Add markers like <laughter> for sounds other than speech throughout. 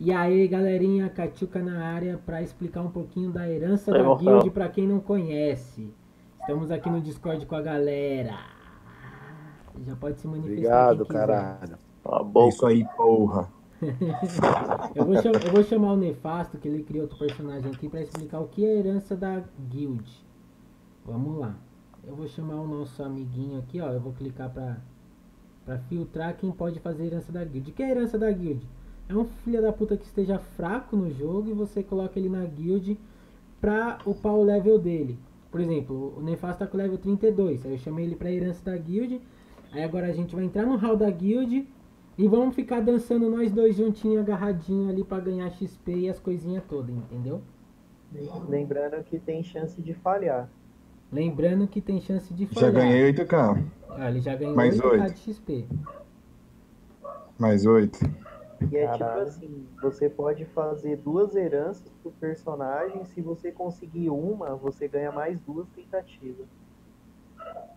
E aí, galerinha, Catiuca na área para explicar um pouquinho da herança Aí, da guild para quem não conhece. Estamos aqui no Discord com a galera. Já pode se manifestar. Obrigado, quem quiser. caralho. Cala a É boca. isso aí, porra. <laughs> Eu vou, cham- eu vou chamar o Nefasto, que ele criou outro personagem aqui, para explicar o que é a herança da guild. Vamos lá. Eu vou chamar o nosso amiguinho aqui, ó. Eu vou clicar para para filtrar quem pode fazer herança da guild. O que é a herança da guild? É um filho da puta que esteja fraco no jogo e você coloca ele na guild pra upar o level dele. Por exemplo, o Nefasto tá com level 32. Aí eu chamei ele pra herança da guild. Aí agora a gente vai entrar no hall da guild e vamos ficar dançando nós dois juntinhos, agarradinho ali pra ganhar XP e as coisinhas todas, entendeu? Lembrando que tem chance de falhar. Lembrando que tem chance de Já falhar. ganhei 8k. Ah, ele já ganhou Mais 8k oito. de XP. Mais 8. E é Caralho. tipo assim, você pode fazer duas heranças pro personagem, se você conseguir uma, você ganha mais duas tentativas.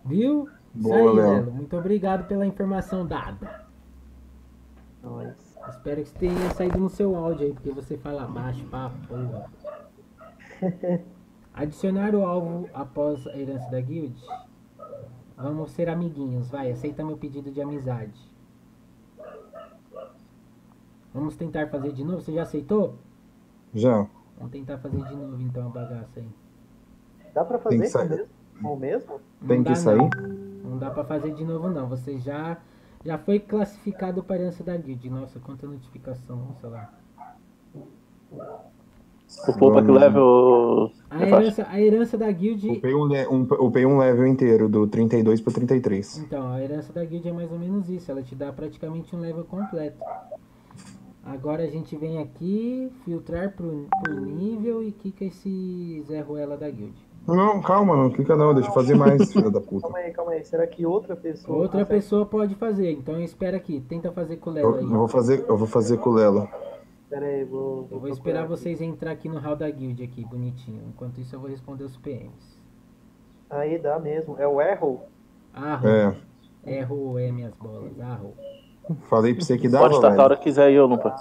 Viu? Isso Boa, aí, Léo. Muito obrigado pela informação dada. Nós. Espero que isso tenha saído no seu áudio aí, porque você fala baixo pra porra. <laughs> Adicionar o alvo após a herança da guild? Vamos ser amiguinhos, vai, aceita meu pedido de amizade. Vamos tentar fazer de novo? Você já aceitou? Já. Vamos tentar fazer de novo então a bagaça aí. Dá pra fazer com o sair. mesmo? O mesmo? Tem que sair? Não. não dá pra fazer de novo não. Você já já foi classificado para herança da guild. Nossa, quanta notificação, sei lá. O Poupa que level. A herança, a herança da guild Upei um, le- um, upei um level inteiro, do 32 pro 33. Então, a herança da guild é mais ou menos isso, ela te dá praticamente um level completo. Agora a gente vem aqui, filtrar por, por nível e quica esse Zé Ruela da guild. Não, calma, não clica não, deixa eu fazer mais, <laughs> filha da puta. Calma aí, calma aí. Será que outra pessoa. Outra consegue- pessoa pode fazer, então espera aqui, tenta fazer com o Eu, Léo eu aí. vou fazer, eu vou fazer com o Lelo. Pera aí, vou. Eu vou esperar vocês entrar aqui no hall da guild aqui, bonitinho. Enquanto isso eu vou responder os PMs. Aí dá mesmo. É o Errol? Arro, É, erro é minhas bolas, arro. Falei pra você que dava, Pode startar a hora que quiser aí, ô Lumpa.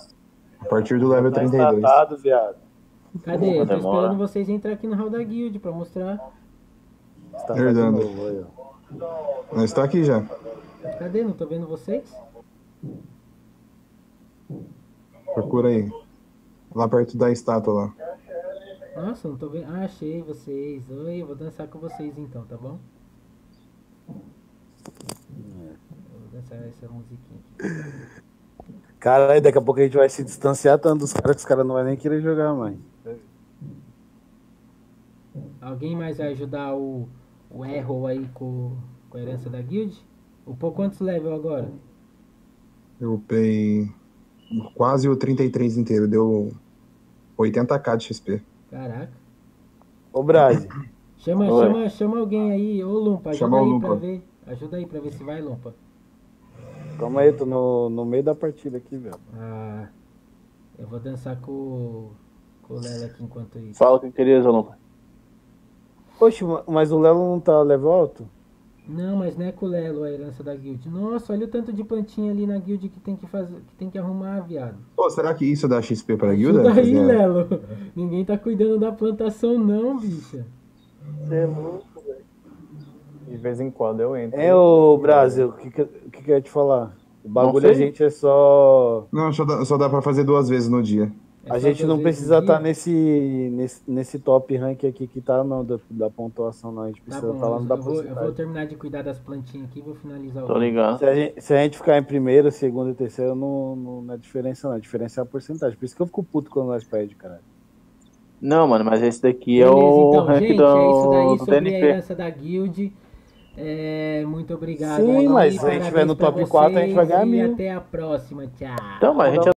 A partir do level Tá 32. estatado, viado. Cadê? Eu tô esperando vocês entrar aqui no hall da guild pra mostrar. Estatado Herdando. Nós tá aqui já. Cadê? Não tô vendo vocês? Procura aí. Lá perto da estátua lá. Nossa, não tô vendo. Ah, achei vocês. Oi, eu vou dançar com vocês então, tá bom? Eu essa musiquinha aqui. Caralho, daqui a pouco a gente vai se distanciar tanto dos caras que os caras não vão nem querer jogar, mãe. Alguém mais vai ajudar o, o Errol aí com, com a herança da guild? O Pô, quantos level agora? Eu upei quase o 33 inteiro, deu 80k de XP. Caraca. Ô, Brad, Chama, Oi. chama, chama alguém aí. Ô, Lumpa, ajuda Chama o aí Lumpa. pra ver. Ajuda aí pra ver se vai, Lumpa. Calma aí, tô no, no meio da partida aqui, velho. Ah, eu vou dançar com, o- com o Lelo aqui enquanto isso. Fala o que queria. Oxe, ma- mas o Lelo não tá level alto? Não, mas não é com o Lelo a herança da guild. Nossa, olha o tanto de plantinha ali na guild que tem que fazer, que tem que arrumar, viado. Pô, será que isso dá XP pra guilda? Ajuda aí, Lelo. Ninguém tá cuidando da plantação não, bicha. Você é louco. De vez em quando eu entro. É, ô, Brasil, o que, que, que eu ia te falar? O bagulho a gente é só. Não, só dá, só dá pra fazer duas vezes no dia. É a gente não precisa estar nesse, nesse, nesse top rank aqui que tá, não, da, da pontuação, não. A gente Tá precisa estar lá no da vou, eu vou terminar de cuidar das plantinhas aqui e vou finalizar o Tô ligado. Se a, gente, se a gente ficar em primeiro, segundo e terceiro, não, não, não é diferença, não. A diferença é a porcentagem. Por isso que eu fico puto quando nós perde, cara. Não, mano, mas esse daqui é Beleza, o então, rank gente, do, é isso daí do sobre a TNP. herança da guild. É, muito obrigado. Sim, mas se a gente tiver no top 4, a gente vai ganhar e mil. até a próxima, tchau. Então, mas a gente